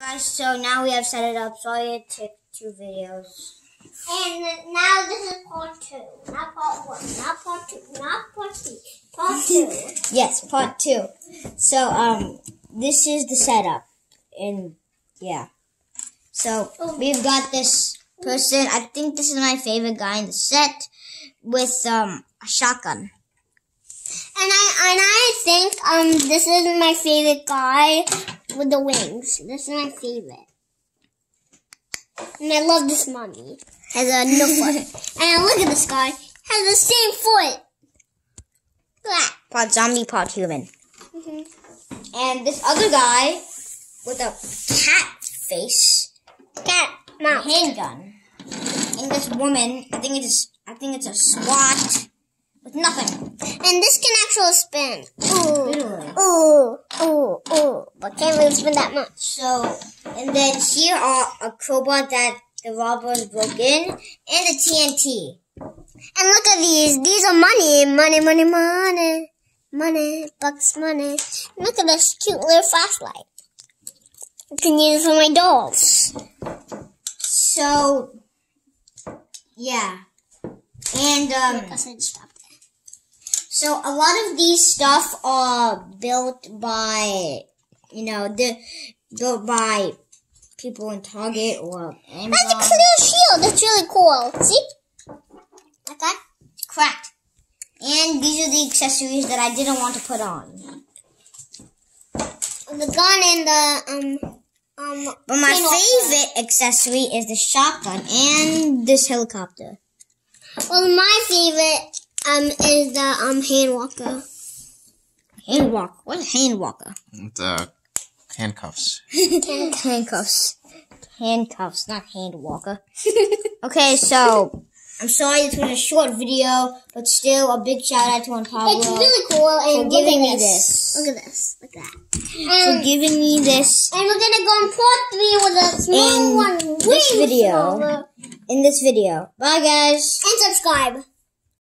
Guys, so now we have set it up, so I took two videos. And now this is part two, not part one, not part two, not part three, part two. Yes, part two. So, um, this is the setup. And, yeah. So, we've got this person. I think this is my favorite guy in the set with, um, a shotgun. And I and I think um this is my favorite guy with the wings. This is my favorite. And I love this mummy. Has a no foot. and look at this guy. Has the same foot. Look at Part zombie, part human. that. Mhm. And this other guy with a cat face, Cat mouth. handgun. And this woman, I think it's I think it's a SWAT with nothing. And this can actually spin. Ooh. Literally. Ooh. Ooh. oh, But can't really spin that much. So, and then here are a crowbar that the robbers broke in, and the TNT. And look at these. These are money. Money, money, money. Money. Bucks, money. Look at this cute little flashlight. I can use it for my dolls. So, yeah. And, um, I said stop. So a lot of these stuff are built by, you know, the, built by people in Target or That's a clear shield. That's really cool. See? That? Cracked. And these are the accessories that I didn't want to put on. The gun and the, um, um. But my favorite accessory is the shotgun and this helicopter. Well, my favorite, um, is the, um, hand walker. Hand walker. What's a hand walker? The handcuffs. Handcuffs. Handcuffs, not hand walker. okay, so I'm sorry this was a short video, but still a big shout out to Juan Pablo It's really cool. And for look giving me this. this. Look at this. Look at that. For And, giving me this and we're gonna go on part three with a small In one. this video. smaller. in this video. Bye guys. And subscribe.